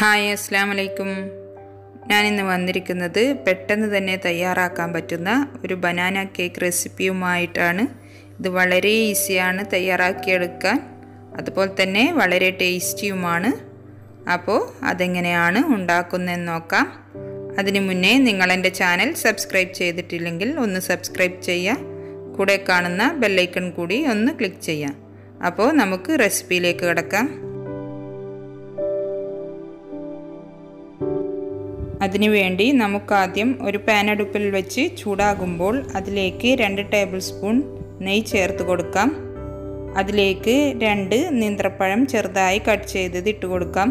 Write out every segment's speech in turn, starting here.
Hi അസ്സാം വലൈക്കും ഞാനിന്ന് വന്നിരിക്കുന്നത് പെട്ടെന്ന് തന്നെ തയ്യാറാക്കാൻ പറ്റുന്ന ഒരു ബനാന കേക്ക് റെസിപ്പിയുമായിട്ടാണ്. ഇത് വളരെ ഈസിയാണ് തയ്യാറാക്കിയെടുക്കാൻ. അതുപോലെ തന്നെ വളരെ ടേസ്റ്റിയുമാണ്. അപ്പോൾ അതെങ്ങനെയാണ് ഉണ്ടാക്കുന്നതെന്ന് നോക്കാം. അതിനു മുന്നേ നിങ്ങളെന്റെ ചാനൽ സബ്സ്ക്രൈബ് ചെയ്തിട്ടില്ലെങ്കിൽ ഒന്ന് സബ്സ്ക്രൈബ് ചെയ്യുക. കൂടെ കാണുന്ന ബെല്ലൈക്കൺ കൂടി ഒന്ന് ക്ലിക്ക് ചെയ്യാം അപ്പോൾ നമുക്ക് റെസിപ്പിയിലേക്ക് കിടക്കാം. അതിനുവേണ്ടി നമുക്കാദ്യം ഒരു പാൻ അടുപ്പിൽ വെച്ച് ചൂടാകുമ്പോൾ അതിലേക്ക് രണ്ട് ടേബിൾ സ്പൂൺ നെയ്യ് ചേർത്ത് കൊടുക്കാം. അതിലേക്ക് രണ്ട് നീന്ത്രപ്പഴം ചെറുതായി കട്ട് ചെയ്തത് ഇട്ട് കൊടുക്കാം.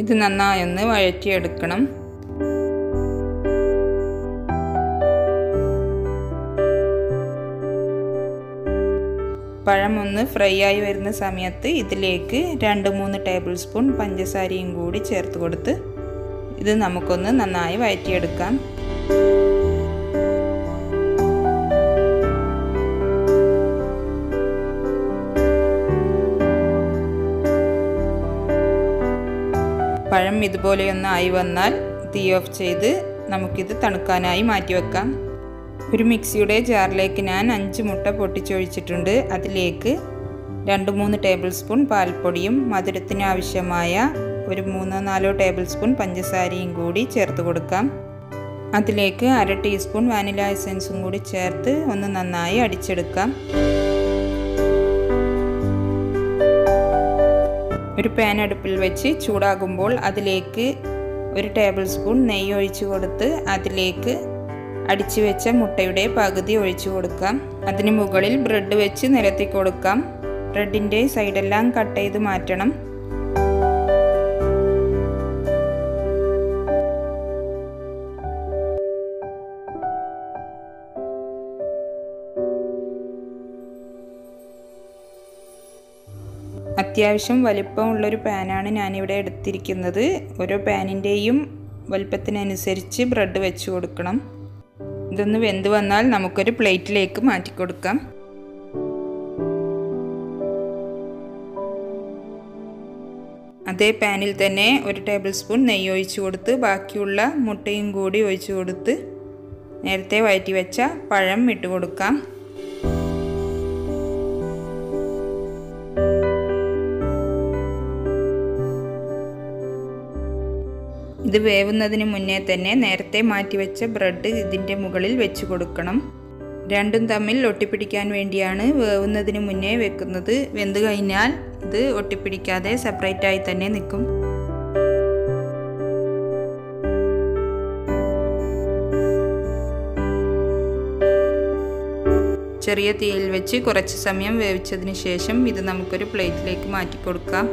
ഇത് നന്നായി ഒന്ന് വഴറ്റിയെടുക്കണം. പഴം ഒന്ന് ഫ്രൈ ആയി വരുന്ന സമയത്ത് ഇതിലേക്ക് രണ്ട് മൂന്ന് ടേബിൾ സ്പൂൺ പഞ്ചസാരയും കൂടി ചേർത്ത് കൊടുത്ത് ഇത് നമുക്കൊന്ന് നന്നായി വഴറ്റിയെടുക്കാം പഴം ഇതുപോലെയൊന്ന് ആയി വന്നാൽ തീ ഓഫ് ചെയ്ത് നമുക്കിത് തണുക്കാനായി മാറ്റിവെക്കാം. ഒരു മിക്സിയുടെ ജാറിലേക്ക് ഞാൻ അഞ്ച് മുട്ട പൊട്ടിച്ചൊഴിച്ചിട്ടുണ്ട്. അതിലേക്ക് രണ്ട് മൂന്ന് ടേബിൾ സ്പൂൺ പാൽപ്പൊടിയും മധുരത്തിന് ആവശ്യമായ ഒരു മൂന്നോ നാലോ ടേബിൾ സ്പൂൺ പഞ്ചസാരയും കൂടി ചേർത്ത് കൊടുക്കാം. അതിലേക്ക് അര ടീസ്പൂൺ വാനില എസൻസും കൂടി ചേർത്ത് ഒന്ന് നന്നായി അടിച്ചെടുക്കാം. ഒരു പാൻ അടുപ്പിൽ വെച്ച് ചൂടാകുമ്പോൾ അതിലേക്ക് ഒരു ടേബിൾ സ്പൂൺ നെയ്യ് ഒഴിച്ചു കൊടുത്ത് അതിലേക്ക് അടിച്ചു വെച്ച മുട്ടയുടെ പകുതി ഒഴിച്ചു കൊടുക്കാം. അതിന് മുകളിൽ ബ്രെഡ് വെച്ച് നിരത്തി കൊടുക്കാം. ബ്രെഡിന്റെ സൈഡെല്ലാം കട്ട് ചെയ്ത് മാറ്റണം. അത്യാവശ്യം വലിപ്പമുള്ളൊരു പാനാണ് ഞാനിവിടെ എടുത്തിരിക്കുന്നത്. ഓരോ പാനിന്റെയും വലിപ്പത്തിനനുസരിച്ച് ബ്രെഡ് വെച്ച് കൊടുക്കണം. ഇതൊന്ന് വെന്ത് വന്നാൽ നമുക്കൊരു പ്ലേറ്റിലേക്ക് മാറ്റി കൊടുക്കാം. അതേ പാനിൽ തന്നെ ഒരു ടേബിൾ സ്പൂൺ നെയ്യ് ഒഴിച്ച് കൊടുത്ത് ബാക്കിയുള്ള മുട്ടയും കൂടി ഒഴിച്ച് കൊടുത്ത് നേരത്തെ വയറ്റി വെച്ച പഴം ഇട്ട് കൊടുക്കാം. ഇത് വേവുന്നതിന് മുന്നേ തന്നെ നേരത്തെ മാറ്റിവെച്ച ബ്രെഡ് ഇതിന്റെ മുകളിൽ വെച്ച് കൊടുക്കണം. രണ്ടും തമ്മിൽ ഒട്ടിപ്പിടിക്കാൻ വേണ്ടിയാണ് വേവുന്നതിന് മുന്നേ വെക്കുന്നത്. വെന്ത് കഴിഞ്ഞാൽ ഇത് ഒട്ടിപ്പിടിക്കാതെ സെപ്പറേറ്റായി തന്നെ നിൽക്കും. ചെറിയ തീയിൽ വെച്ച് കുറച്ച് സമയം വേവിച്ചതിന് ശേഷം ഇത് നമുക്കൊരു പ്ലേറ്റിലേക്ക് മാറ്റി കൊടുക്കാം.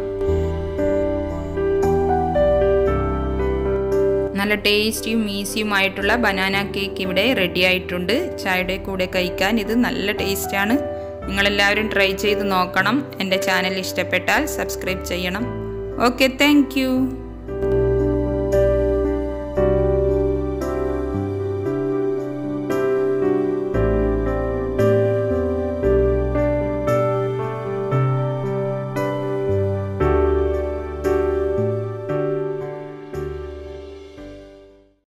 നല്ല ടേസ്റ്റിയും ഈസിയുമായിട്ടുള്ള ബനാന കേക്ക് ഇവിടെ റെഡി ആയിട്ടുണ്ട്. ചായയുടെ കൂടെ കഴിക്കാൻ ഇത് നല്ല ടേസ്റ്റാണ്. നിങ്ങളെല്ലാവരും ട്രൈ ചെയ്ത് നോക്കണം. എന്റെ ചാനൽ ഇഷ്ടപ്പെട്ടാൽ സബ്സ്ക്രൈബ് ചെയ്യണം. Okay thank